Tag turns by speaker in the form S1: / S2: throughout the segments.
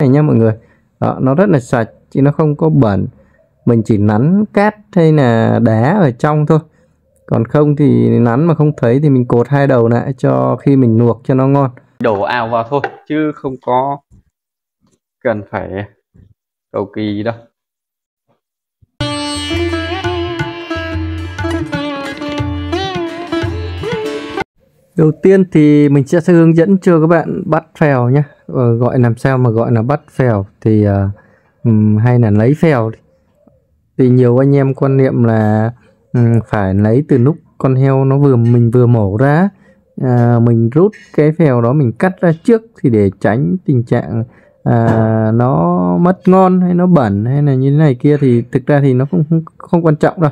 S1: này nha mọi người. Đó, nó rất là sạch chứ nó không có bẩn. Mình chỉ nắn cát hay là đá ở trong thôi. Còn không thì nắn mà không thấy thì mình cột hai đầu lại cho khi mình luộc cho nó ngon.
S2: Đổ ào vào thôi chứ không có cần phải cầu kỳ đâu.
S1: Đầu tiên thì mình sẽ hướng dẫn cho các bạn bắt phèo nhé Ờ, gọi làm sao mà gọi là bắt phèo thì uh, hay là lấy phèo Thì nhiều anh em quan niệm là um, phải lấy từ lúc con heo nó vừa mình vừa mổ ra à, Mình rút cái phèo đó mình cắt ra trước thì để tránh tình trạng à, nó mất ngon hay nó bẩn hay là như thế này kia thì thực ra thì nó không không, không quan trọng đâu.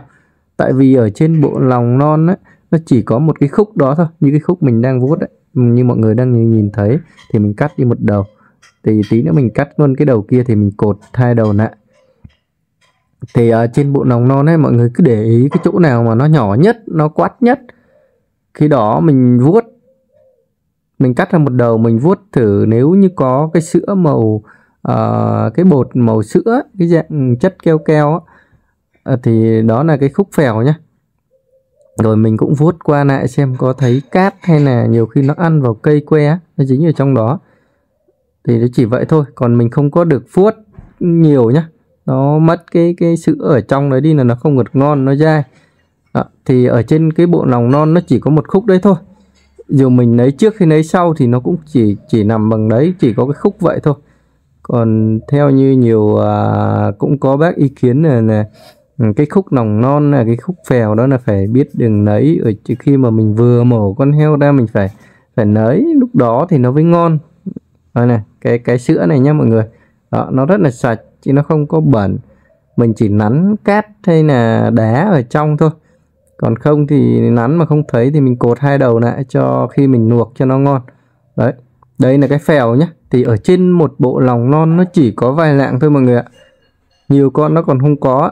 S1: Tại vì ở trên bộ lòng non ấy nó chỉ có một cái khúc đó thôi như cái khúc mình đang vuốt đấy như mọi người đang nhìn thấy thì mình cắt đi một đầu. Thì tí nữa mình cắt luôn cái đầu kia thì mình cột hai đầu lại. Thì ở trên bộ nòng non ấy mọi người cứ để ý cái chỗ nào mà nó nhỏ nhất nó quát nhất. Khi đó mình vuốt. Mình cắt ra một đầu mình vuốt thử nếu như có cái sữa màu uh, cái bột màu sữa cái dạng chất keo keo uh, thì đó là cái khúc phèo nhá rồi mình cũng vuốt qua lại xem có thấy cát hay là nhiều khi nó ăn vào cây que nó dính ở trong đó. Thì nó chỉ vậy thôi còn mình không có được vuốt nhiều nhá. Nó mất cái cái sữa ở trong đấy đi là nó không được ngon nó dai. Đó, thì ở trên cái bộ lòng non nó chỉ có một khúc đấy thôi. Dù mình lấy trước hay lấy sau thì nó cũng chỉ chỉ nằm bằng đấy chỉ có cái khúc vậy thôi. Còn theo như nhiều à, cũng có bác ý kiến là, là Ừ, cái khúc nòng non là cái khúc phèo đó là phải biết đừng nấy. Ở khi mà mình vừa mổ con heo ra mình phải phải nấy. Lúc đó thì nó mới ngon. Đây này cái cái sữa này nhá mọi người. Đó, nó rất là sạch chứ nó không có bẩn. Mình chỉ nắn cát hay là đá ở trong thôi. Còn không thì nắn mà không thấy thì mình cột hai đầu lại cho khi mình luộc cho nó ngon. Đấy đây là cái phèo nhá. Thì ở trên một bộ lòng non nó chỉ có vài lạng thôi mọi người ạ. Nhiều con nó còn không có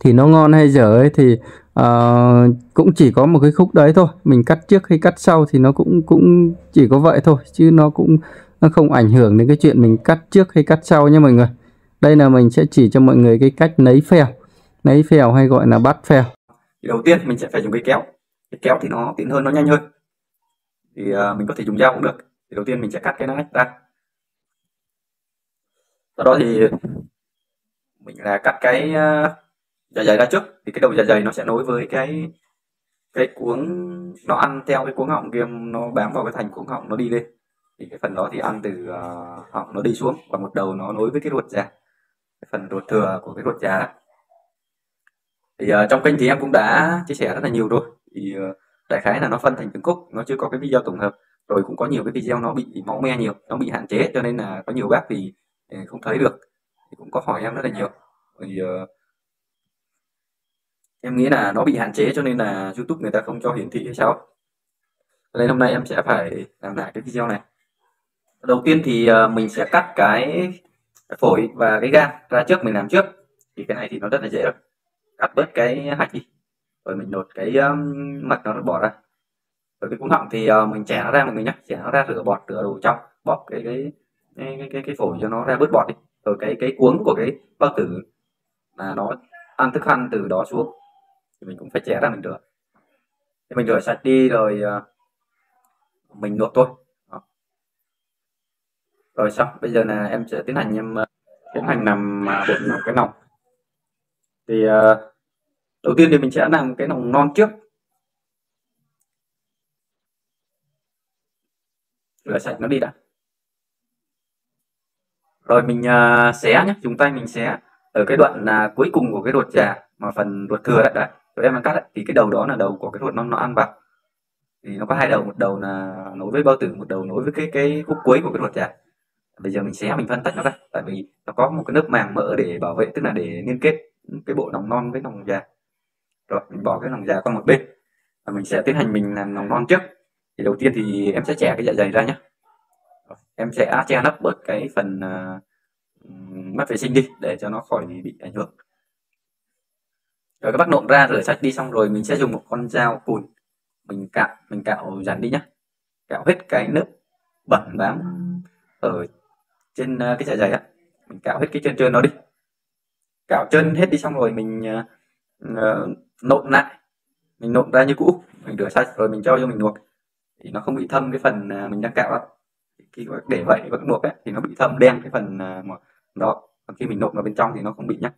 S1: thì nó ngon hay dở ấy thì uh, cũng chỉ có một cái khúc đấy thôi. Mình cắt trước hay cắt sau thì nó cũng cũng chỉ có vậy thôi chứ nó cũng nó không ảnh hưởng đến cái chuyện mình cắt trước hay cắt sau nha mọi người. Đây là mình sẽ chỉ cho mọi người cái cách nấy phèo. Nấy phèo hay gọi là bắt phèo.
S3: Thì đầu tiên mình sẽ phải dùng cái kéo. Cái kéo thì nó tiện hơn nó nhanh hơn. Thì uh, mình có thể dùng dao cũng được. Thì đầu tiên mình sẽ cắt cái nách ra. Sau đó thì mình là cắt cái uh, dạ dày ra trước. Thì cái đầu dạ dày nó sẽ nối với cái cái cuống nó ăn theo cái cuống họng kia nó bám vào cái thành cuống họng nó đi lên. Thì cái phần đó thì ăn từ uh, họng nó đi xuống và một đầu nó nối với cái ruột già. Cái phần ruột thừa của cái ruột già thì uh, trong kênh thì em cũng đã chia sẻ rất là nhiều rồi. Thì uh, đại khái là nó phân thành từng khúc nó chưa có cái video tổng hợp. Rồi cũng có nhiều cái video nó bị máu me nhiều nó bị hạn chế cho nên là có nhiều bác thì không thấy được. Thì cũng có hỏi em rất là nhiều. Thì uh, em nghĩ là nó bị hạn chế cho nên là youtube người ta không cho hiển thị hay sao? Nên hôm nay em sẽ phải làm lại cái video này. Đầu tiên thì ờ, mình sẽ cắt cái phổi và cái gan ra trước mình làm trước. Thì cái này thì nó rất là dễ rồi. Cắt bớt cái hạch đi. Rồi mình lột cái um, mật nó bỏ ra. Rồi cái cuống họng thì uh, mình chẻ nó ra mọi người nhé chẻ nó ra rửa bọt rửa đồ trong bóp cái cái cái cái, cái, cái phổi cho nó ra bớt bọt đi. Rồi cái cái cuống của cái bao tử là nó ăn thức ăn từ đó xuống thì mình cũng phải chẻ ra mình rửa. Thì mình rửa sạch đi rồi uh, mình luộc thôi. Đó. rồi xong bây giờ là em sẽ tiến hành em uh, tiến hành làm à, uh, làm cái nòng. Thì uh, đầu tiên thì mình sẽ làm cái nòng non trước. Rửa sạch nó đi đã. Rồi mình uh, xé nhé dùng tay mình xé ở cái đoạn uh, cuối cùng của cái ruột già mà phần ruột thừa đấy, đấy tụi em đang cắt ấy, thì cái đầu đó là đầu của cái ruột non nó ăn vào thì nó có hai đầu một đầu là nối với bao tử một đầu nối với cái cái khúc cuối của cái ruột già bây giờ mình xé mình phân tách nó ra. Tại vì nó có một cái lớp màng mỡ để bảo vệ tức là để liên kết cái bộ nòng non với nòng già rồi mình bỏ cái nòng già qua một bên. Và mình sẽ tiến hành mình làm nòng non trước. Thì đầu tiên thì em sẽ chẻ cái dạ dày ra nhé em sẽ che lấp bớt cái phần ờ, uh, mất vệ sinh đi để cho nó khỏi bị ảnh hưởng rồi các bác nộm ra rửa sạch đi xong rồi mình sẽ dùng một con dao cùn. Mình cạo mình cạo dần đi nhá. Cạo hết cái nước bẩn bám ở trên ờ, cái dạ dày á. Mình cạo hết cái chân trơn nó đi. Cạo chân hết đi xong rồi mình ờ, ờ, uh, nộn lại. Mình nộn ra như cũ. Mình rửa sạch rồi mình cho vô mình luộc. Thì nó không bị thâm cái phần mình đang cạo đó khi để vậy vẫn luộc ấy, thì nó bị thâm đen cái phần đó. Còn khi mình nộn vào bên trong thì nó không bị nhá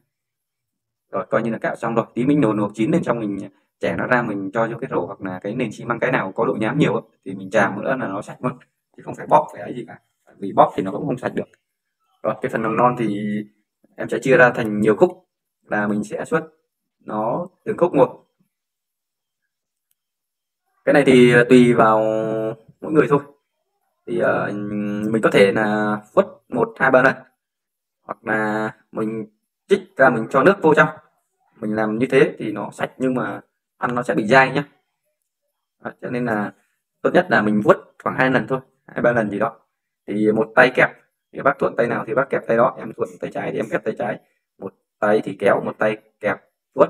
S3: rồi coi như là cạo xong rồi. Tí mình nổ luộc chín lên trong mình chẻ nó ra mình cho vô cái rổ hoặc là cái nền xi măng cái nào có độ nhám nhiều ấy, thì mình chà nữa là nó sạch luôn. Chứ không phải bóp phải ấy gì cả. Vì bóp thì nó cũng không sạch được. Rồi cái phần mầm non thì em sẽ chia ra thành nhiều khúc là mình sẽ xuất nó từng khúc một. Cái này thì ờ, tùy vào mỗi người thôi. Thì uh, mình có thể là vớt một hai ba lần. Hoặc là mình chích ra mình cho nước vô trong. Mình làm như thế thì nó sạch nhưng mà ăn nó sẽ bị dai nhá. Cho nên là tốt nhất là mình vuốt khoảng hai lần thôi hai ba lần gì đó. Thì một tay kẹp thì bác thuận tay nào thì bác kẹp tay đó em thuận tay trái thì em kẹp tay trái. Một tay thì kéo một tay kẹp vuốt.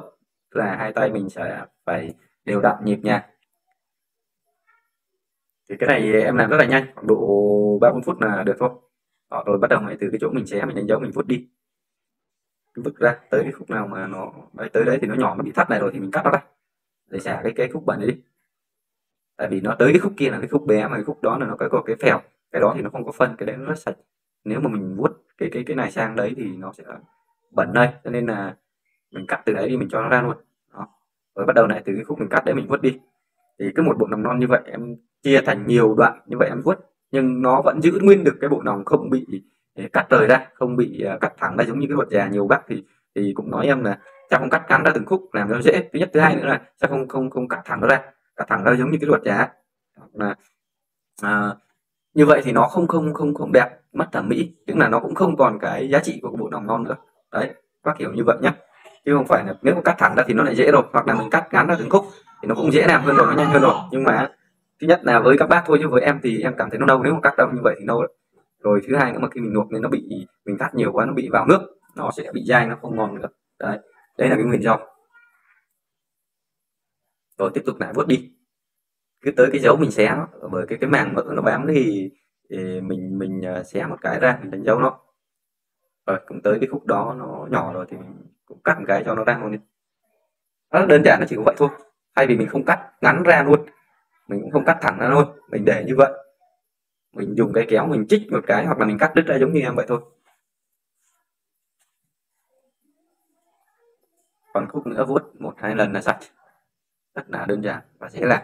S3: Là hai tay mình sẽ phải đều đặn nhịp nha thì cái này em làm rất là nhanh khoảng độ ba bốn phút là được thôi. Đó, rồi bắt đầu lại từ cái chỗ mình xé mình đánh dấu mình vuốt đi cứ vứt ra tới cái khúc nào mà nó đấy, tới đấy thì nó nhỏ nó bị thắt này rồi thì mình cắt nó ra. Để xả cái cái khúc bẩn đi. Tại vì nó tới cái khúc kia là cái khúc bé mà cái khúc đó là nó có, có cái phèo. Cái đó thì nó không có phân cái đấy nó rất sạch. Nếu mà mình vuốt cái cái cái này sang đấy thì nó sẽ bẩn đây. Cho nên là mình cắt từ đấy đi mình cho nó ra luôn. Đó. rồi bắt đầu lại từ cái khúc mình cắt đấy mình vuốt đi. Thì cứ một bộ nòng non như vậy em chia thành nhiều đoạn như vậy em vuốt. Nhưng nó vẫn giữ nguyên được cái bộ nòng không bị cắt rời ra không bị à, cắt thẳng ra giống như cái luật già nhiều bác thì thì cũng nói em là sao không cắt ngắn ra từng khúc làm cho dễ. Thứ nhất thứ hai nữa là sao không không không cắt thẳng nó ra. Cắt thẳng ra giống như cái luật già. Là à, như vậy thì nó không không không không đẹp mất thẩm mỹ. Tức là nó cũng không còn cái giá trị của cái bộ nòng non nữa. Đấy bác hiểu như vậy nhé chứ không phải là nếu mà cắt thẳng ra thì nó lại dễ rồi. Hoặc là mình cắt ngắn ra từng khúc thì nó cũng dễ làm hơn rồi nó nhanh hơn rồi. Nhưng mà thứ nhất là với các bác thôi chứ với em thì em cảm thấy nó đau. Nếu mà cắt đâu như vậy thì nâu rồi thứ hai nữa mà khi mình luộc nên nó bị mình cắt nhiều quá nó bị vào nước nó sẽ bị dai nó không ngon nữa. Đấy đây là cái nguyên do. Rồi tiếp tục lại vuốt đi. Cứ tới cái dấu mình xé nó bởi cái cái màng mỡ nó bám thì, thì mình mình à, xé một cái ra mình đánh dấu nó. Rồi cũng tới cái khúc đó nó nhỏ rồi thì mình cũng cắt một cái cho nó ra luôn đi. Rất đơn giản nó chỉ có vậy thôi. Thay vì mình không cắt ngắn ra luôn mình cũng không cắt thẳng ra luôn mình để như vậy mình dùng cái kéo, mình chích một cái hoặc là mình cắt đứt ra giống như em vậy thôi. Còn khúc nữa, vuốt một, hai lần là sạch. Rất là đơn giản và dễ làm.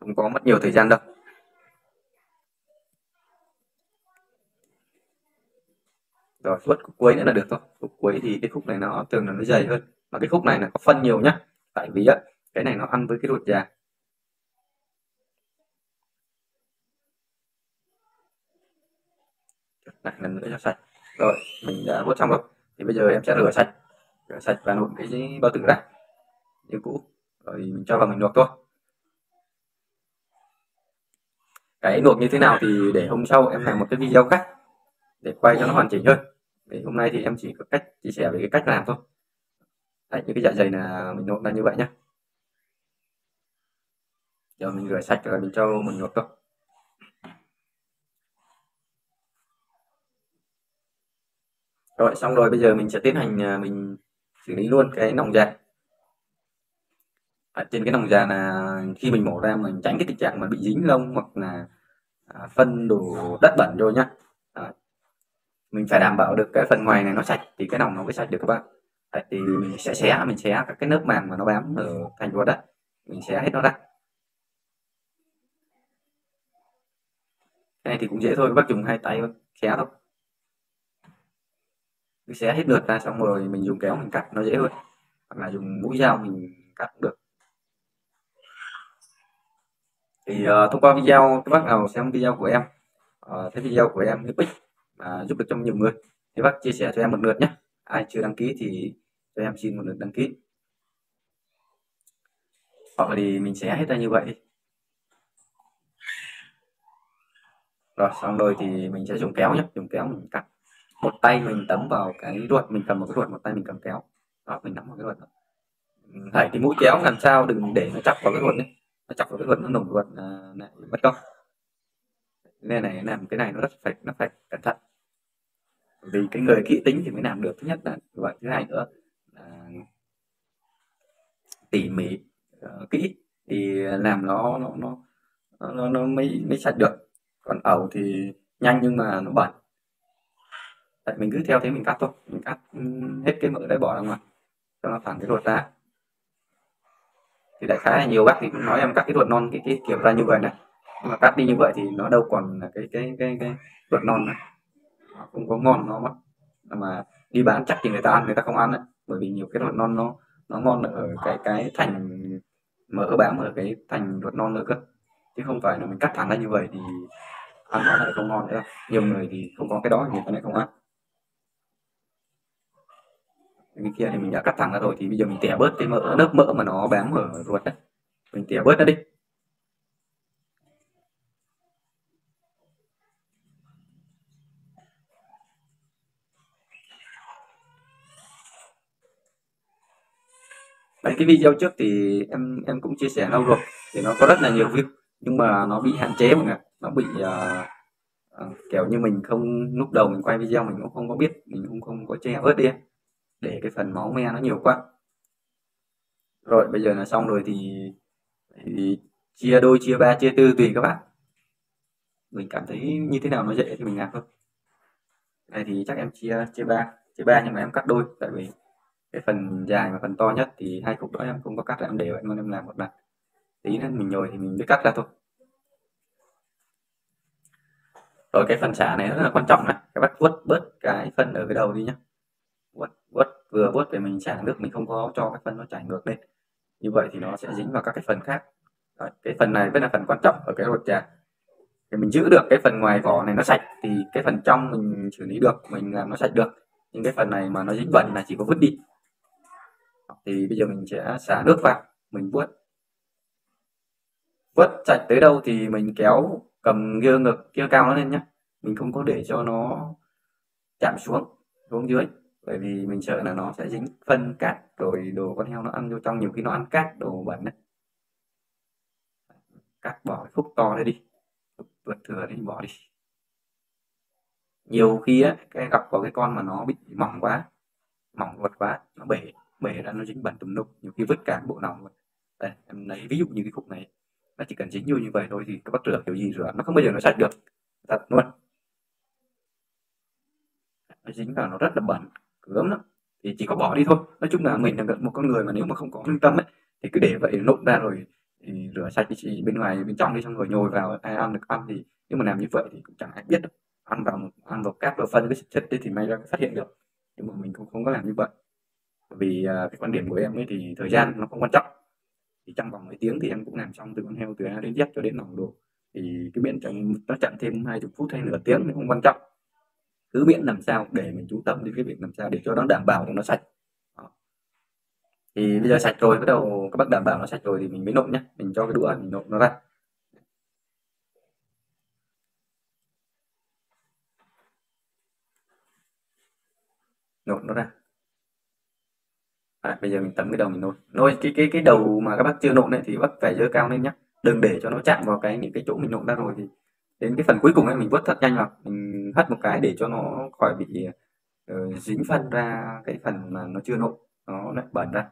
S3: Không có mất nhiều thời gian đâu. Rồi, vuốt khúc cuối nữa là được thôi. Khúc cuối thì cái khúc này nó thường là nó dày hơn. Mà cái khúc này là có phân nhiều nhá. Tại vì á, cái này nó ăn với cái ruột già. Lại lần nữa cho sạch. Rồi mình đã vuốt xong rồi. Thì bây giờ em sẽ rửa sạch. Rửa sạch và nộn cái bao tử ra. Như cũ. Rồi mình cho vào mình luộc thôi. Cái luộc như thế nào thì để hôm sau em làm một cái video khác. Để quay cho nó hoàn chỉnh hơn. Thì hôm nay thì em chỉ có cách chia sẻ về cái cách làm thôi. Đấy, những cái dạ dày là mình nộn ra như vậy nhé giờ mình rửa sạch rồi mình cho mình luộc thôi rồi xong rồi bây giờ mình sẽ tiến hành à, mình xử lý luôn cái nòng già ở trên cái nòng già là khi mình mổ ra mình tránh cái tình trạng mà bị dính lông hoặc là à, phân đồ đất bẩn rồi nhá. À, mình phải đảm bảo được cái phần ngoài này nó sạch thì cái nòng nó mới sạch được các bạn. Đấy, thì mình sẽ xé mình xé các cái lớp màng mà nó bám ở thành ruột đấy mình xé hết nó ra. Cái này thì cũng dễ thôi bác dùng hai tay xé thôi cứ hết lượt ra xong rồi mình dùng kéo mình cắt nó dễ hơn. Hoặc là dùng mũi dao mình cắt cũng được. Thì uh, thông qua video các bác nào xem video của em uh, thấy video của em hữu ích và giúp được cho nhiều người thì bác chia sẻ cho em một lượt nhé. Ai chưa đăng ký thì cho em xin một lượt đăng ký. Hoặc là thì mình sẽ hết ra như vậy rồi xong rồi thì mình sẽ dùng kéo nhé dùng kéo mình cắt một tay mình tấm vào cái ruột mình cầm một cái ruột một tay mình cầm kéo. Đó mình nắm vào cái ruột Vậy ừ, thì mũi kéo làm sao đừng để nó chọc vào cái ruột đấy nó chọc vào cái ruột nó nổ ruột à, này mất công. Nên này làm cái này nó rất phải nó phải cẩn thận. Vì cái người kỹ tính thì mới làm được. Thứ nhất là và vậy thứ hai nữa là tỉ mỉ uh, kỹ. Thì làm nó nó nó nó, nó mới mới sạch được. Còn ẩu thì nhanh nhưng mà nó bẩn. Đấy, mình cứ theo thế mình cắt thôi. Mình cắt ừ, hết cái mỡ đấy bỏ ra ngoài. Cho nó thẳng cái ruột ra. Thì đại khái là nhiều bác thì cũng nói em cắt cái ruột non cái, cái kiểu ra như vậy này. Nhưng mà cắt đi như vậy thì nó đâu còn là cái cái cái cái ruột non này nó không có ngon nó mất. Mà đi bán chắc thì người ta ăn người ta không ăn đấy bởi vì nhiều cái ruột non nó nó ngon ở cái cái thành mỡ bám ở cái thành ruột non nữa cơ. Chứ không phải là mình cắt thẳng ra như vậy thì ăn nó lại không ngon nữa nhiều người thì không có cái đó thì người ta lại không ăn cái kia thì mình đã cắt thẳng ra rồi thì bây giờ mình tẻ bớt cái mỡ lớp mỡ mà nó bám ở ruột đấy. Mình tỉa bớt nó đi. Đấy, cái video trước thì em em cũng chia sẻ lâu rồi thì nó có rất là nhiều view nhưng mà nó bị hạn chế mọi người nó bị uh, uh, kiểu như mình không lúc đầu mình quay video mình cũng không có biết mình cũng không có che bớt đi để cái phần máu me nó nhiều quá. Rồi bây giờ là xong rồi thì, thì chia đôi chia ba chia tư tùy các bạn. Mình cảm thấy như thế nào nó dễ thì mình làm thôi. Đây thì chắc em chia chia ba chia ba nhưng mà em cắt đôi tại vì cái phần dài và phần to nhất thì hai cục đó em không có cắt em để vậy luôn em làm một lần. Tí nữa mình nhồi thì mình biết cắt ra thôi. Rồi cái phần xả này rất là quan trọng này. Các bác vuốt bớt cái phần ở cái đầu đi nhé vớt vớt vừa vớt để mình xả nước mình không có cho cái phân nó chảy ngược lên. Như vậy thì nó sẽ dính vào các cái phần khác. Đấy, cái phần này vẫn là phần quan trọng ở cái hột trà. Thì mình giữ được cái phần ngoài vỏ này nó sạch thì cái phần trong mình xử lý được mình làm nó sạch được. Nhưng cái phần này mà nó dính bẩn là chỉ có vứt đi. Thì bây giờ mình sẽ xả nước vào mình vớt vớt sạch tới đâu thì mình kéo cầm gơ ngực kia cao nó lên nhé mình không có để cho nó chạm xuống xuống dưới bởi vì mình sợ là nó sẽ dính phân, cát, rồi đồ con heo nó ăn vô trong. Nhiều khi nó ăn cát, đồ bẩn đấy cắt bỏ cái khúc to đấy đi. Vượt thừa đấy, bỏ đi. Nhiều khi á, cái gặp có cái con mà nó bị mỏng quá, mỏng ruột quá, nó bể bể ra, nó dính bẩn tùm lum. Nhiều khi vứt cả bộ nòng đây, em lấy ví dụ như cái khúc này. Nó chỉ cần dính vô như vậy thôi thì các bác rửa kiểu gì rửa, nó không bao giờ nó sạch được. Thật luôn. Nó dính vào nó rất là bẩn gớm lắm. Thì chỉ có bỏ đi thôi. Nói chung là mình là một con người mà nếu mà không có lương tâm ấy thì cứ để vậy nộp ra rồi thì rửa sạch thì bên ngoài bên trong đi xong rồi nhồi vào ai ăn được ăn thì nhưng mà làm như vậy thì cũng chẳng ai biết đâu. Ăn vào ăn vào cát vào phân cái chất đấy thì may ra phát hiện được. Nhưng mà mình cũng không có làm như vậy. Vì uh, cái quan điểm của em ấy thì thời gian nó không quan trọng. Thì trong vòng mấy tiếng thì em cũng làm xong từ con heo từ A đến Z cho đến lòng đồ. Thì cái miệng trong nó chậm thêm hai chục phút hay nửa tiếng thì không quan trọng cứ miễn làm sao để mình chú tâm đến cái việc làm sao để cho nó đảm bảo nó sạch. Đó. thì bây giờ sạch rồi bắt đầu các bác đảm bảo nó sạch rồi thì mình mới nộn nhé mình cho cái đũa mình nộn nó ra. Nộn nó ra. À, bây giờ mình tấm cái đầu mình nồi nôi cái cái cái đầu mà các bác chưa nộn này thì bác phải dơ cao lên nhé đừng để cho nó chạm vào cái những cái chỗ mình nộn ra rồi thì đến cái phần cuối cùng ấy mình vớt thật nhanh vào. Mình hất một cái để cho nó khỏi bị uh, dính phân ra cái phần mà nó chưa nộn nó lại bẩn ra.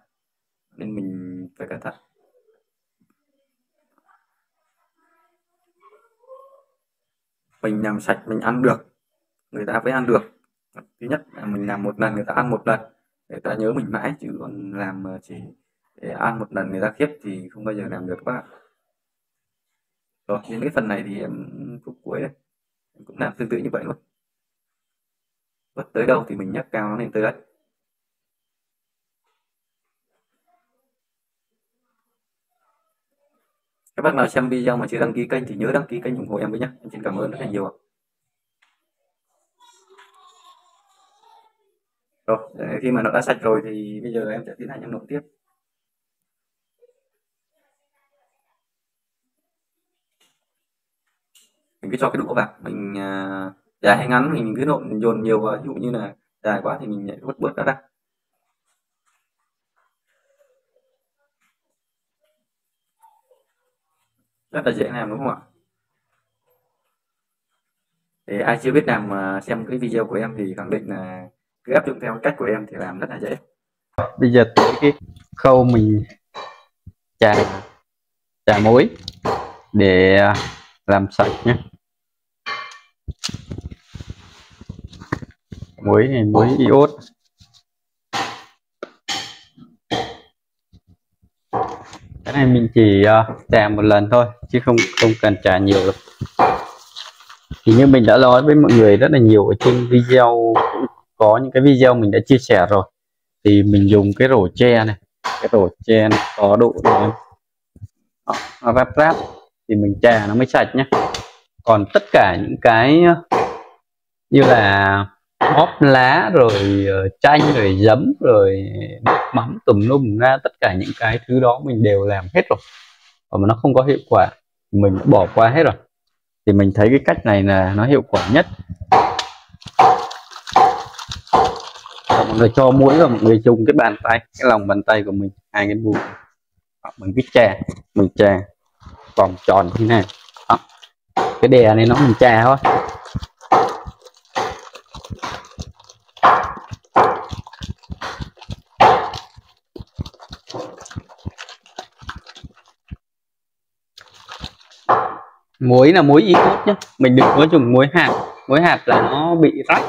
S3: Nên mình phải cẩn thận. Mình làm sạch mình ăn được. Người ta phải ăn được. Thứ nhất là mình làm một lần người ta ăn một lần. Người ta nhớ mình mãi chứ còn làm chỉ để ăn một lần người ta khiếp thì không bao giờ làm được các bạn rồi đến cái phần này thì em phút cuối đây. Em cũng làm tương tự như vậy luôn vớt tới đâu thì mình nhắc cao nó lên tới đấy. Các bác nào xem video mà chưa đăng ký kênh thì nhớ đăng ký kênh ủng hộ em với nhé em xin cảm ơn rất là nhiều ạ. Rồi khi mà nó đã sạch rồi thì bây giờ em sẽ tiến hành em nộp tiếp. Mình cứ cho cái đũa vào mình uh, dài hay ngắn thì mình cứ nộn dồn nhiều vào. Ví dụ như là dài quá thì mình nhảy bớt bớt nó ra rất là dễ làm đúng không ạ? Thì ai chưa biết làm mà xem cái video của em thì khẳng định là cứ áp dụng theo cách của em thì làm rất là dễ.
S1: Bây giờ tới cái khâu mình chà chà muối để à, làm sạch nhé muối này muối iốt. Cái này mình chỉ uh, một lần thôi chứ không không cần trà nhiều đâu. Thì như mình đã nói với mọi người rất là nhiều ở trên video có những cái video mình đã chia sẻ rồi. Thì mình dùng cái rổ tre này. Cái rổ tre này có độ này ờ, nó ráp ráp thì mình trà nó mới sạch nhé còn tất cả những cái ờ, như là bóp lá rồi ờ, chanh rồi giấm rồi nước mắm tùm lum ra, tất cả những cái thứ đó mình đều làm hết rồi. Và mà nó không có hiệu quả, mình đã bỏ qua hết rồi. Thì mình thấy cái cách này là nó hiệu quả nhất. Và mọi người cho muối và mọi người dùng cái bàn tay, cái lòng bàn tay của mình, hai cái bùn mình cứ chè mình chè vòng tròn như thế này cái đè này nó mình chà thôi muối là muối y tốt nhé mình đừng có dùng muối hạt. Muối hạt là nó bị rách.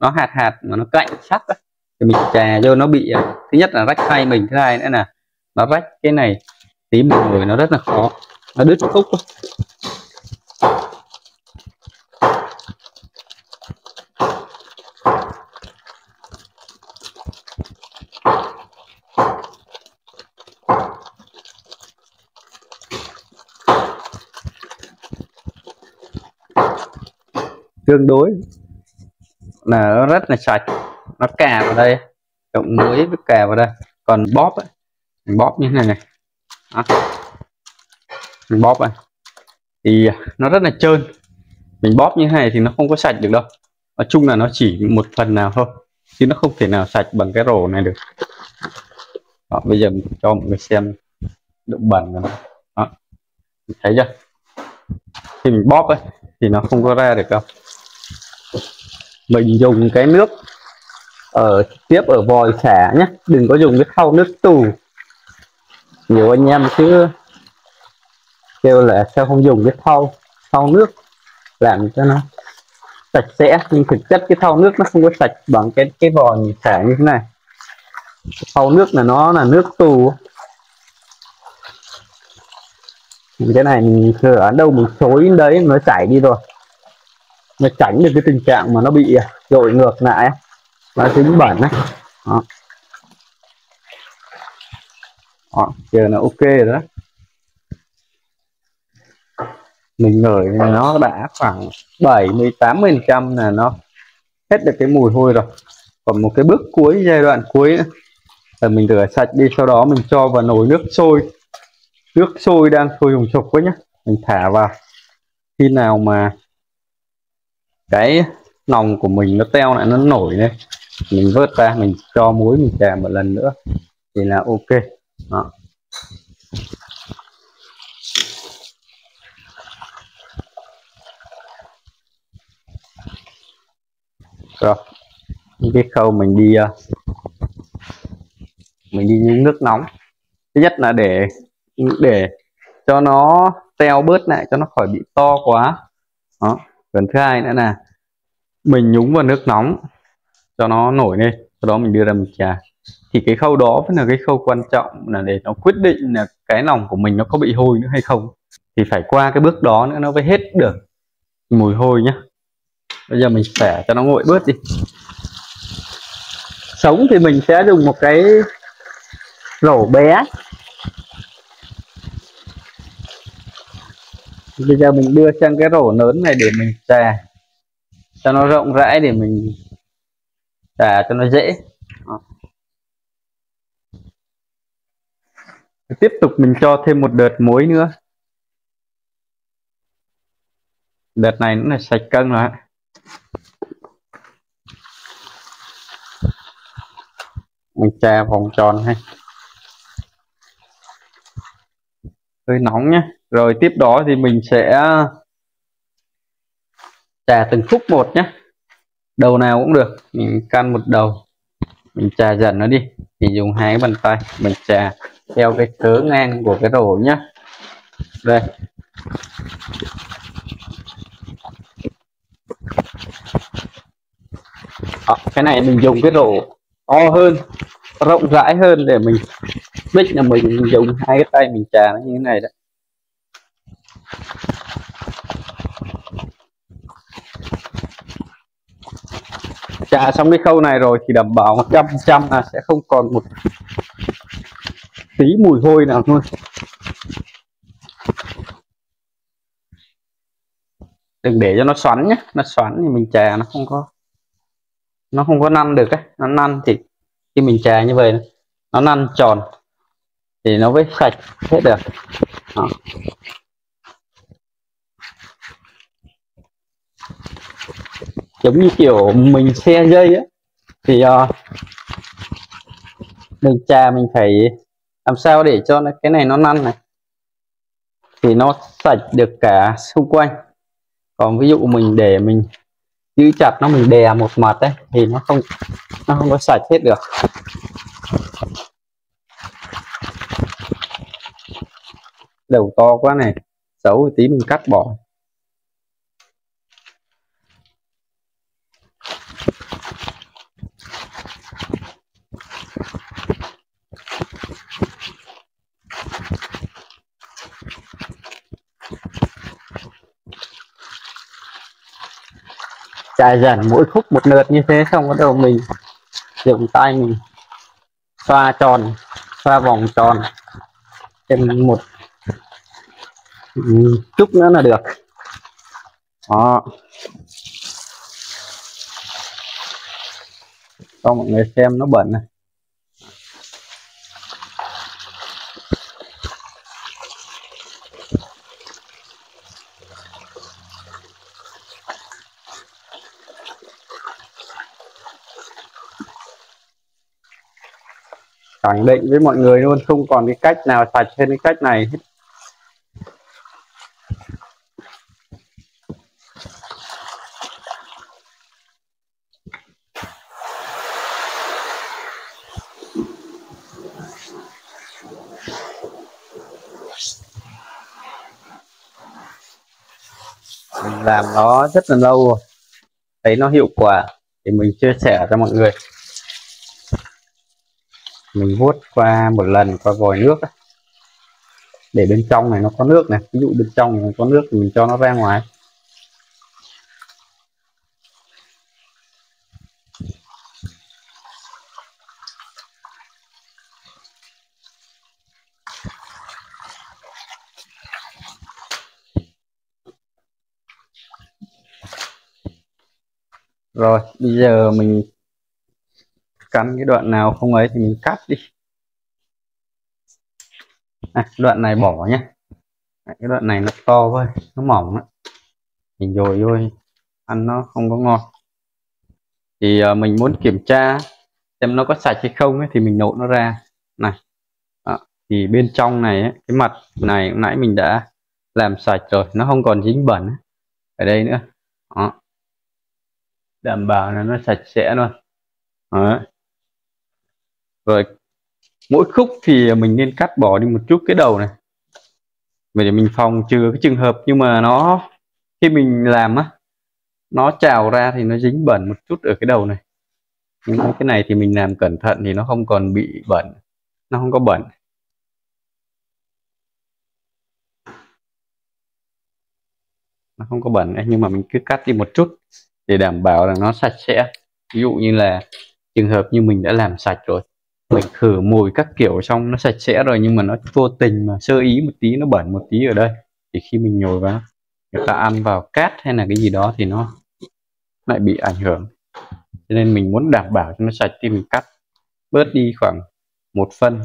S1: Nó hạt hạt mà nó cạnh sắc đó. thì mình chè cho nó bị ờ, thứ nhất là rách tay mình, thứ hai nữa là nó rách cái này tí một người nó rất là khó. Nó đứt khúc đó. Tương đối là nó rất là sạch. Nó cà vào đây cộng muối với cà vào đây. Còn bóp ấy, mình bóp như thế này này. Đó. mình bóp này thì à, nó rất là trơn. Mình bóp như thế này thì nó không có sạch được đâu. Nói chung là nó chỉ một phần nào thôi chứ nó không thể nào sạch bằng cái rổ này được. Đó, bây giờ mình cho mọi người xem độ bẩn của nó. Đó. thấy chưa? Khi mình bóp ấy thì nó không có ra được đâu mình dùng cái nước ở tiếp ở vòi xả nhé. Đừng có dùng cái thau nước tù. Nhiều anh em cứ kêu là sao không dùng cái thau thau nước làm cho nó sạch sẽ. Nhưng thực chất cái thau nước nó không có sạch bằng cái cái vòi xả như thế này. Thau nước là nó là nước tù. Cái này mình ở đâu mình xối đấy nó chảy đi rồi nó tránh được cái tình trạng mà nó bị à, dội ngược lại nó dính bẩn đấy đó. đó, giờ là ok rồi đó. Mình ngửi nó đã khoảng 70 80 phần trăm là nó hết được cái mùi hôi rồi. Còn một cái bước cuối, giai đoạn cuối nữa là mình rửa sạch đi, sau đó mình cho vào nồi nước sôi. Nước sôi đang sôi hùng sục quá nhá. Mình thả vào. Khi nào mà cái nòng của mình nó teo lại, nó nổi lên. Mình vớt ra, mình cho muối, mình chà một lần nữa thì là ok. Đó. Rồi. Những cái khâu mình đi ờ, mình đi nhúng nước nóng. Thứ nhất là để để cho nó teo bớt lại, cho nó khỏi bị to quá. Đó phần thứ hai nữa là mình nhúng vào nước nóng, cho nó nổi lên, sau đó mình đưa ra mình trà. Thì cái khâu đó vẫn là cái khâu quan trọng là để nó quyết định là cái lòng của mình nó có bị hôi nữa hay không. Thì phải qua cái bước đó nữa, nó mới hết được mùi hôi nhá. Bây giờ mình xẻ cho nó nguội bớt đi. Sống thì mình sẽ dùng một cái rổ bé. Bây giờ mình đưa sang cái rổ lớn này để mình xà, cho nó rộng rãi để mình xà cho nó dễ. Đó. tiếp tục mình cho thêm một đợt muối nữa. Đợt này nó là sạch cân rồi mình trà vòng tròn hay hơi nóng nhé rồi tiếp đó thì mình sẽ trà từng khúc một nhé. Đầu nào cũng được mình căn một đầu mình trà dần nó đi. Mình dùng hai cái bàn tay mình trà theo cái cớ ngang của cái rổ nhá đây. Đó, cái này mình dùng cái rổ to hơn rộng rãi hơn để mình biết là mình dùng hai cái tay mình trà nó như thế này đấy trả xong cái khâu này rồi thì đảm bảo 100 trăm là sẽ không còn một tí mùi hôi nào luôn đừng để cho nó xoắn nhé, nó xoắn thì mình chè nó không có, nó không có năn được ấy, nó năn thì khi mình chè như vậy, nó năn tròn thì nó mới sạch hết được Đó. Giống như kiểu mình xe dây á. Thì uh, mình trà mình phải làm sao để cho nó, cái này nó năn này. Thì nó sạch được cả xung quanh. Còn ví dụ mình để mình giữ chặt nó mình đè một mặt đấy thì nó không nó không có sạch hết được. Đầu to quá này. Xấu thì tí mình cắt bỏ. Chạy dần mỗi khúc một lượt như thế xong bắt đầu mình dùng tay mình xoa tròn, xoa vòng tròn thêm một chút nữa là được. Đó. Cho mọi người xem nó bẩn này. Khẳng định với mọi người luôn, không còn cái cách nào sạch hơn cái cách này. Hết mình làm nó rất là lâu rồi, thấy nó hiệu quả thì mình chia sẻ cho mọi người mình vuốt qua một lần, qua vòi nước để bên trong này nó có nước này. Ví dụ bên trong này có nước thì mình cho nó ra ngoài. Rồi, bây giờ mình cắn cái đoạn nào không ấy thì mình cắt đi. À, đoạn này bỏ nhé à, cái đoạn này nó to thôi nó mỏng đó. mình dồi thôi ăn nó không có ngon. Thì à, mình muốn kiểm tra xem nó có sạch hay không ấy, thì mình nộn nó ra. Này à, thì bên trong này ấy, cái mặt này nãy mình đã làm sạch rồi nó không còn dính bẩn ở đây nữa. Đó. đảm bảo là nó sạch sẽ luôn. Đó rồi, mỗi khúc thì mình nên cắt bỏ đi một chút cái đầu này. Để mình phòng trừ cái trường hợp nhưng mà nó, khi mình làm á, nó trào ra thì nó dính bẩn một chút ở cái đầu này. Nhưng mà cái này thì mình làm cẩn thận thì nó không còn bị bẩn, nó không có bẩn. Nó không có bẩn nhưng mà mình cứ cắt đi một chút để đảm bảo là nó sạch sẽ. Ví dụ như là trường hợp như mình đã làm sạch rồi mình khử mùi các kiểu xong nó sạch sẽ rồi nhưng mà nó vô tình mà sơ ý một tí nó bẩn một tí ở đây thì khi mình nhồi vào người ta ăn vào cát hay là cái gì đó thì nó lại bị ảnh hưởng cho nên mình muốn đảm bảo cho nó sạch thì mình cắt bớt đi khoảng một phân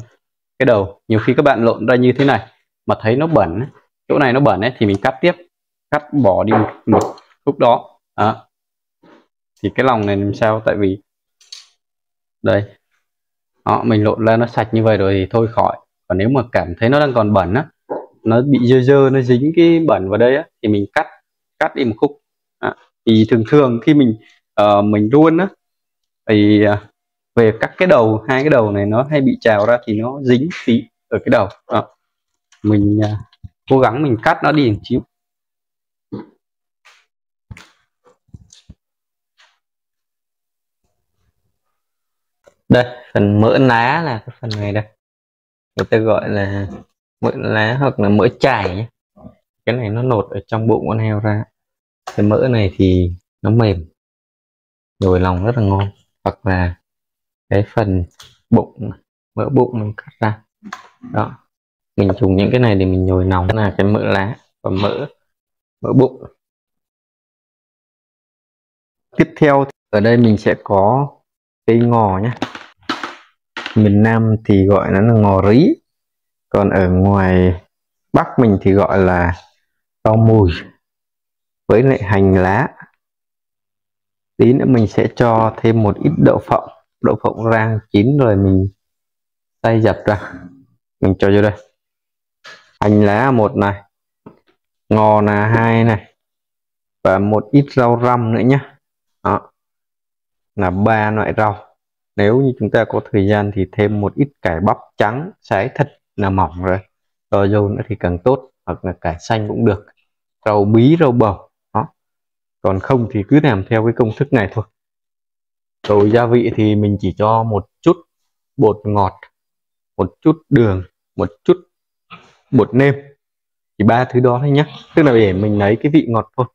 S1: cái đầu nhiều khi các bạn lộn ra như thế này mà thấy nó bẩn chỗ này nó bẩn ấy thì mình cắt tiếp cắt bỏ đi một, một khúc đó. à. thì cái lòng này làm sao tại vì đây đó, mình lộn lên nó sạch như vậy rồi thì thôi khỏi còn nếu mà cảm thấy nó đang còn bẩn á nó bị dơ dơ nó dính cái bẩn vào đây á thì mình cắt cắt đi một khúc đó. thì thường thường khi mình uh, mình luôn á thì uh, về các cái đầu hai cái đầu này nó hay bị trào ra thì nó dính phí ở cái đầu đó. mình uh, cố gắng mình cắt nó đi một xíu đây, phần mỡ lá là cái phần này đây. Người ta gọi là mỡ lá hoặc là mỡ chảy nhé. Cái này nó nột ở trong bụng con heo ra. Cái mỡ này thì nó mềm nhồi lòng rất là ngon. Hoặc là cái phần bụng, mỡ bụng mình cắt ra. Đó, mình dùng những cái này để mình nhồi nóng là cái mỡ lá và mỡ mỡ bụng. Tiếp theo ở đây mình sẽ có cây ngò nhé miền Nam thì gọi nó là ngò rí còn ở ngoài Bắc mình thì gọi là rau mùi, với lại hành lá. Tí nữa mình sẽ cho thêm một ít đậu phộng. Đậu phộng rang chín rồi mình xay dập ra. Mình cho vô đây. Hành lá một này, ngò là hai này, và một ít rau răm nữa nhé đó, là ba loại rau nếu như chúng ta có thời gian thì thêm một ít cải bắp trắng sái thật là mỏng rồi. Cho dâu nữa thì càng tốt hoặc là cải xanh cũng được. Rau bí rau bầu đó. Còn không thì cứ làm theo cái công thức này thôi. Rồi gia vị thì mình chỉ cho một chút bột ngọt một chút đường một chút bột nêm. Chỉ ba thứ đó thôi nhé tức là để mình lấy cái vị ngọt thôi.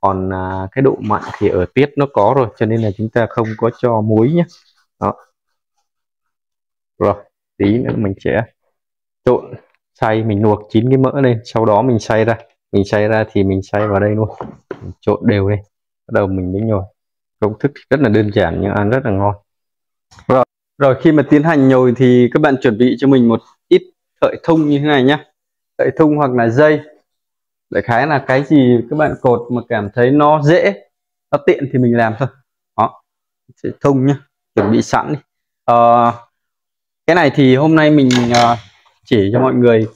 S1: Còn à, cái độ mặn thì ở tiết nó có rồi cho nên là chúng ta không có cho muối nhé đó. Rồi, tí nữa mình sẽ trộn xay, mình luộc chín cái mỡ lên, sau đó mình xay ra. Mình xay ra thì mình xay vào đây luôn. Mình trộn đều lên bắt đầu mình mới nhồi. Công thức rất là đơn giản nhưng ăn rất là ngon. Rồi rồi khi mà tiến hành nhồi thì các bạn chuẩn bị cho mình một ít sợi thun như thế này nhé sợi thun hoặc là dây. Đại khái là cái gì các bạn cột mà cảm thấy nó dễ, nó tiện thì mình làm thôi. Đó, sợi thun nhá chuẩn bị sẵn uh, cái này thì hôm nay mình uh, chỉ cho mọi người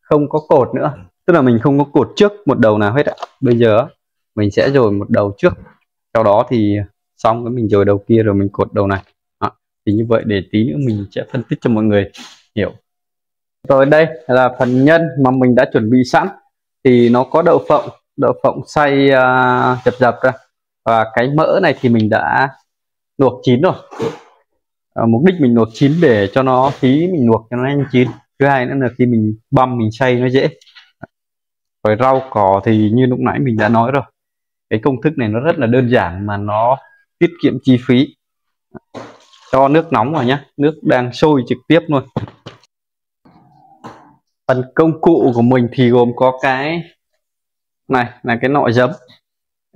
S1: không có cột nữa. Tức là mình không có cột trước một đầu nào hết ạ. Bây giờ mình sẽ rồi một đầu trước. Sau đó thì xong cái mình rồi đầu kia rồi mình cột đầu này. À, thì như vậy để tí nữa mình sẽ phân tích cho mọi người hiểu. Rồi đây là phần nhân mà mình đã chuẩn bị sẵn. Thì nó có đậu phộng đậu phộng xay à, uh, dập dập ra. Và cái mỡ này thì mình đã luộc chín rồi. À, mục đích mình luộc chín để cho nó khí mình luộc cho nó nhanh chín. Thứ hai nữa là khi mình băm mình xay nó dễ. Rồi rau cỏ thì như lúc nãy mình đã nói rồi. Cái công thức này nó rất là đơn giản mà nó tiết kiệm chi phí. Cho nước nóng vào nhé nước đang sôi trực tiếp luôn. Phần công cụ của mình thì gồm có cái này là cái nọ giấm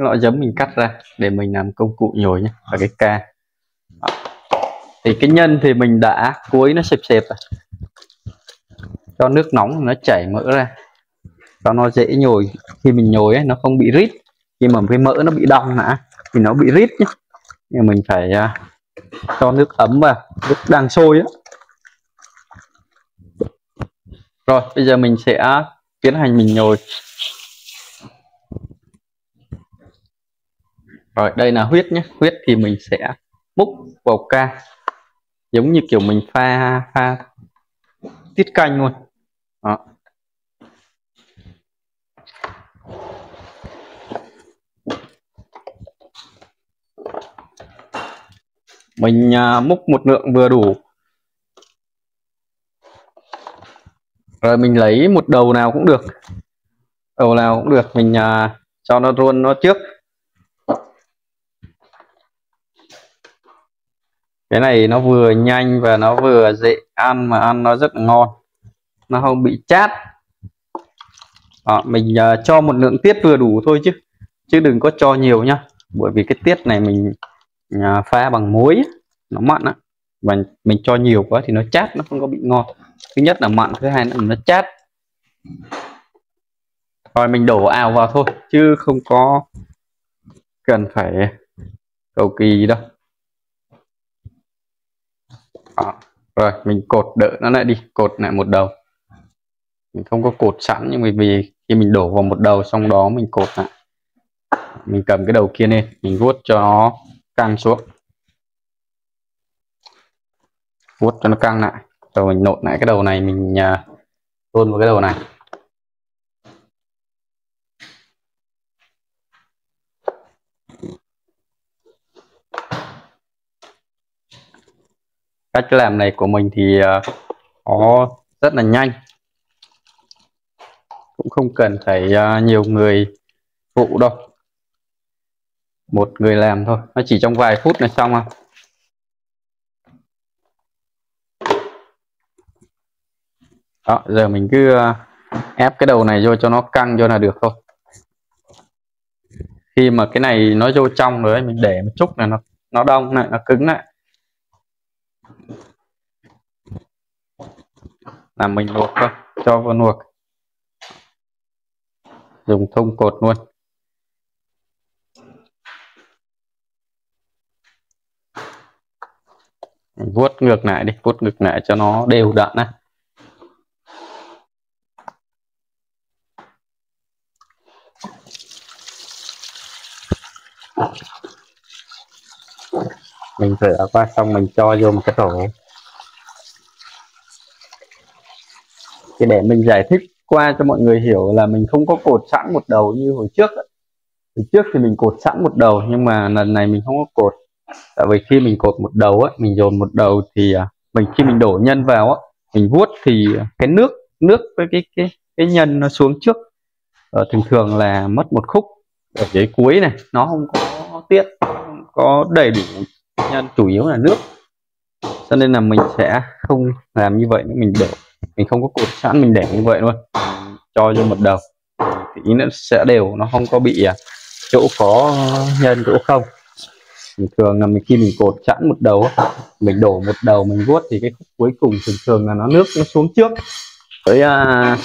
S1: cái nọ giấm mình cắt ra để mình làm công cụ nhồi nhé và cái ca. Thì cái nhân thì mình đã cuối nó xẹp xẹp rồi. Cho nước nóng nó chảy mỡ ra. Cho nó dễ nhồi. Khi mình nhồi ấy, nó không bị rít. Khi mà cái mỡ nó bị đông nã thì nó bị rít nhé nhưng mình phải uh, cho nước ấm vào nước đang sôi á. Rồi bây giờ mình sẽ tiến hành mình nhồi. Rồi đây là huyết nhé. Huyết thì mình sẽ múc vào ca. Giống như kiểu mình pha pha tiết canh luôn. Đó. mình à, múc một lượng vừa đủ. Rồi mình lấy một đầu nào cũng được. Đầu nào cũng được mình à, cho nó luôn nó trước. Cái này nó vừa nhanh và nó vừa dễ ăn mà ăn nó rất ngon. Nó không bị chát. Đó, mình uh, cho một lượng tiết vừa đủ thôi chứ. Chứ đừng có cho nhiều nhá. Bởi vì cái tiết này mình uh, pha bằng muối nó mặn á. Và mình cho nhiều quá thì nó chát nó không có bị ngon. Thứ nhất là mặn thứ hai là nó chát. Rồi mình đổ ào vào thôi chứ không có cần phải cầu kỳ đâu đó. rồi mình cột đỡ nó lại đi cột lại một đầu. Mình không có cột sẵn nhưng mà vì khi mình đổ vào một đầu xong đó mình cột lại. Mình cầm cái đầu kia lên mình vuốt cho nó căng xuống. Vuốt cho nó căng lại. Rồi mình nộn lại cái đầu này mình uh, tôn vào cái đầu này. Cách làm này của mình thì ờ, nó rất là nhanh. Cũng không cần phải ờ, nhiều người phụ đâu. Một người làm thôi. Nó chỉ trong vài phút là xong à. Đó, giờ mình cứ ờ, ép cái đầu này vô cho nó căng cho là được thôi. Khi mà cái này nó vô trong rồi mình để một chút là nó nó đông lại, nó cứng lại. Là mình luộc thôi, cho vào luộc. Dùng thông cột luôn. Vuốt ngược lại đi, vuốt ngược lại cho nó đều đặn á. Mình rửa qua xong mình cho vô một cái rổ thì để mình giải thích qua cho mọi người hiểu là mình không có cột sẵn một đầu như hồi trước hồi trước thì mình cột sẵn một đầu nhưng mà lần này mình không có cột. Tại vì khi mình cột một đầu á mình dồn một đầu thì à, mình khi mình đổ nhân vào á mình vuốt thì cái nước nước với cái cái cái nhân nó xuống trước. Ờ, thường thường là mất một khúc ở dưới cuối này nó không có tiết không có đầy đủ nhân chủ yếu là nước. Cho nên là mình sẽ không làm như vậy mình đổ mình không có cột sẵn mình để như vậy luôn cho vô một đầu. Thì nó sẽ đều nó không có bị à, chỗ có nhân chỗ không. Thường thường là mình khi mình cột sẵn một đầu mình đổ một đầu mình vuốt thì cái khúc cuối cùng thường thường là nó nước nó xuống trước. Với à,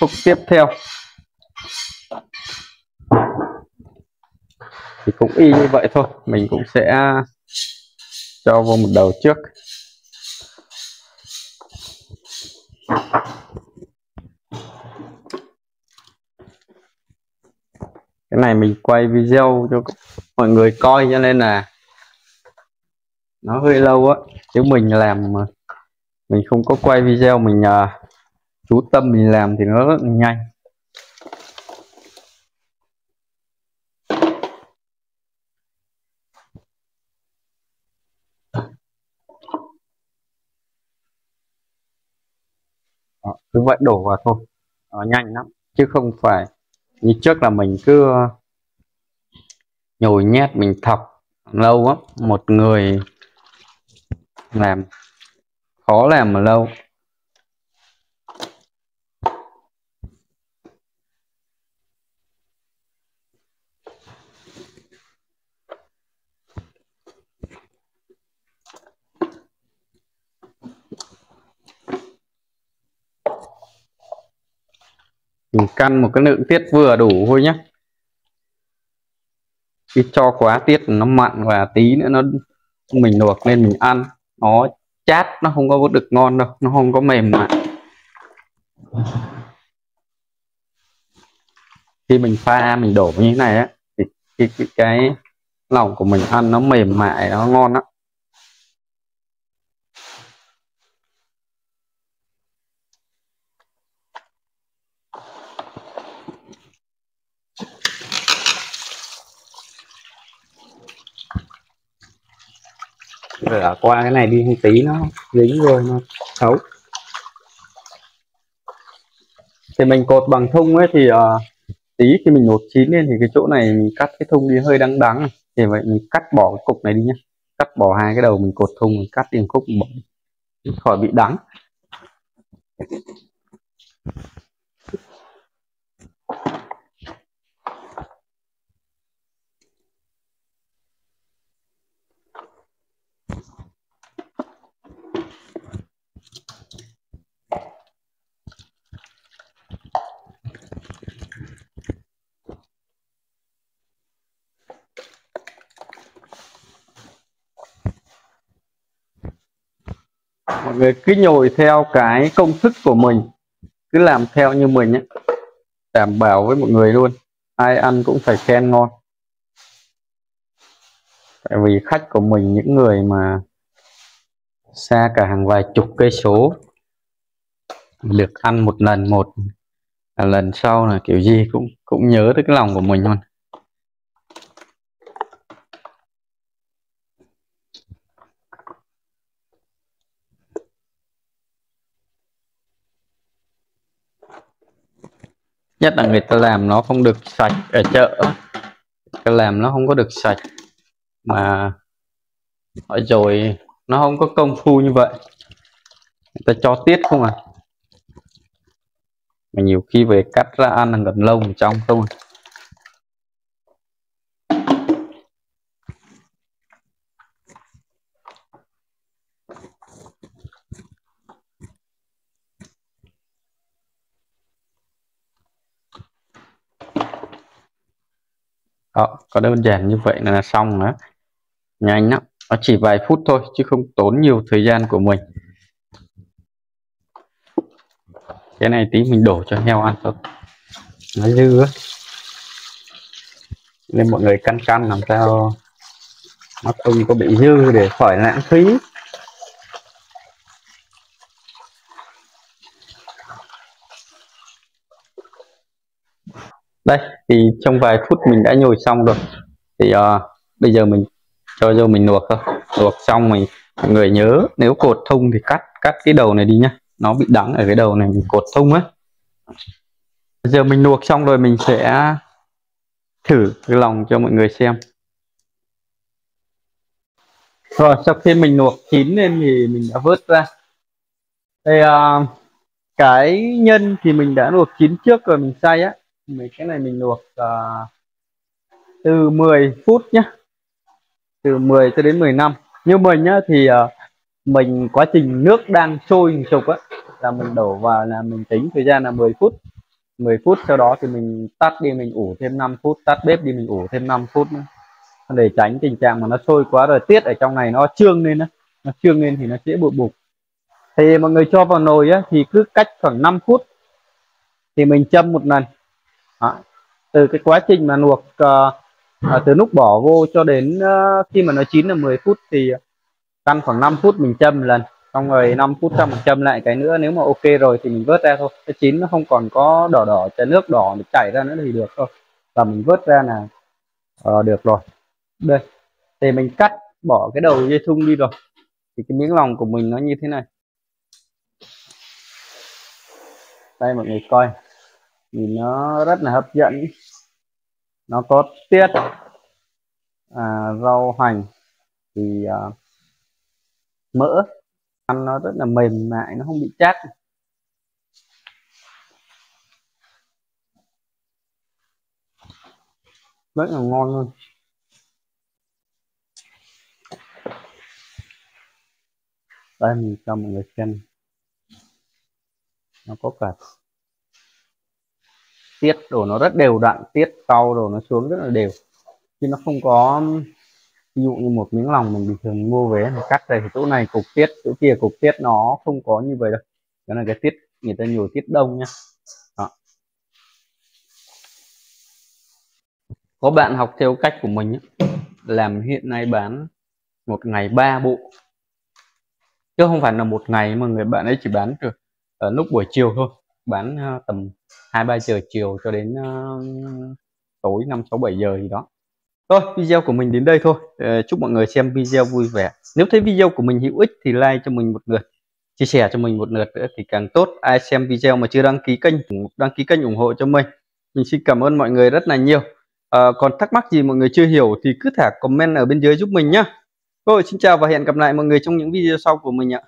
S1: khúc tiếp theo. Thì cũng y như vậy thôi. Mình cũng sẽ à, cho vô một đầu trước. Cái này mình quay video cho mọi người coi cho nên là nó hơi lâu á. Chứ mình làm mà mình không có quay video mình uh, chú tâm mình làm thì nó rất là nhanh Đó, cứ vậy đổ vào thôi. Nó nhanh lắm, chứ không phải như trước là mình cứ nhồi nhét, mình thọc lâu á một người làm khó làm mà lâu. Mình căn một cái lượng tiết vừa đủ thôi nhé khi cho quá tiết nó mặn và tí nữa nó mình luộc lên mình ăn. Nó chát nó không có được ngon đâu nó không có mềm mại khi mình pha mình đổ như thế này á thì cái, cái, cái lòng của mình ăn nó mềm mại nó ngon lắm rửa qua cái này đi một tí nó dính rồi nó xấu. Thì mình cột bằng thung ấy thì uh, tí khi mình nột chín lên thì cái chỗ này mình cắt cái thung đi hơi đắng đắng. Thì vậy mình cắt bỏ cái cục này đi nhé cắt bỏ hai cái đầu mình cột thung mình cắt đi một khúc bỏ khỏi bị đắng. Mọi người cứ nhồi theo cái công thức của mình. Cứ làm theo như mình ấy đảm bảo với mọi người luôn. Ai ăn cũng phải khen ngon. Tại vì khách của mình những người mà xa cả hàng vài chục cây số, được ăn một lần một, lần sau là kiểu gì cũng cũng nhớ tới cái lòng của mình luôn. Nhất là người ta làm nó không được sạch ở chợ. Cái làm nó không có được sạch. Mà rồi, nó không có công phu như vậy. Người ta cho tiết không à? Mà nhiều khi về cắt ra ăn là gần lông trong không à? Đó có đơn giản như vậy là xong đó nhanh lắm, nó chỉ vài phút thôi, chứ không tốn nhiều thời gian của mình. Cái này tí mình đổ cho heo ăn thôi. Nó dư á. Nên mọi người căn căn làm sao nó không có bị dư để khỏi lãng phí. Đây thì trong vài phút mình đã nhồi xong rồi. Thì uh, bây giờ mình cho vô mình luộc thôi. Luộc xong mình mọi người nhớ nếu cột thông thì cắt cắt cái đầu này đi nhá. Nó bị đắng ở cái đầu này mình cột thông á. Bây giờ mình luộc xong rồi mình sẽ thử cái lòng cho mọi người xem. Rồi sau khi mình luộc chín lên thì mình đã vớt ra. Đây uh, cái nhân thì mình đã luộc chín trước rồi mình xay á mấy cái này mình luộc uh, từ 10 phút nhá. Từ 10 cho đến 15 như mình nhá thì uh, mình quá trình nước đang sôi sục á là mình đổ vào là mình tính thời gian là 10 phút. 10 phút sau đó thì mình tắt đi mình ủ thêm 5 phút tắt bếp đi mình ủ thêm 5 phút nữa. Để tránh tình trạng mà nó sôi quá rồi tiết ở trong này nó trương lên á. Nó trương lên thì nó dễ bụi bục thì mọi người cho vào nồi á thì cứ cách khoảng 5 phút thì mình châm một lần đó. từ cái quá trình mà luộc uh, từ lúc bỏ vô cho đến uh, khi mà nó chín là 10 phút thì căn khoảng 5 phút mình châm lần. Xong rồi 5 phút trong mình châm lại cái nữa nếu mà ok rồi thì mình vớt ra thôi. Cái chín nó không còn có đỏ đỏ cái nước đỏ để chảy ra nữa thì được thôi. Và mình vớt ra là uh, được rồi. Đây. Thì mình cắt bỏ cái đầu dây thun đi rồi. Thì cái miếng lòng của mình nó như thế này. Đây mọi người coi nhìn nó rất là hấp dẫn. Nó có tiết à, rau hành thì à, mỡ. Ăn nó rất là mềm mại nó không bị chắc, rất là ngon luôn. Đây mình cho mọi người xem. Nó có cả tiết đồ nó rất đều đặn, tiết sau đồ nó xuống rất là đều. Chứ nó không có, ví dụ như một miếng lòng mình bình thường mua về mình cắt đây thì chỗ này cục tiết, chỗ kia cục tiết, nó không có như vậy đâu. Đó là cái tiết, người ta nhiều tiết đông nhá. Đó. có bạn học theo cách của mình làm hiện nay bán một ngày ba bộ. Chứ không phải là một ngày mà người bạn ấy chỉ bán được ở lúc buổi chiều thôi bán uh, tầm hai ba giờ chiều cho đến uh, tối năm sáu bảy giờ gì đó. Thôi video của mình đến đây thôi. Uh, chúc mọi người xem video vui vẻ. Nếu thấy video của mình hữu ích thì like cho mình một lượt chia sẻ cho mình một lượt nữa thì càng tốt. Ai xem video mà chưa đăng ký kênh đăng ký kênh ủng hộ cho mình. Mình xin cảm ơn mọi người rất là nhiều. À, còn thắc mắc gì mọi người chưa hiểu thì cứ thả comment ở bên dưới giúp mình nhé rồi xin chào và hẹn gặp lại mọi người trong những video sau của mình ạ.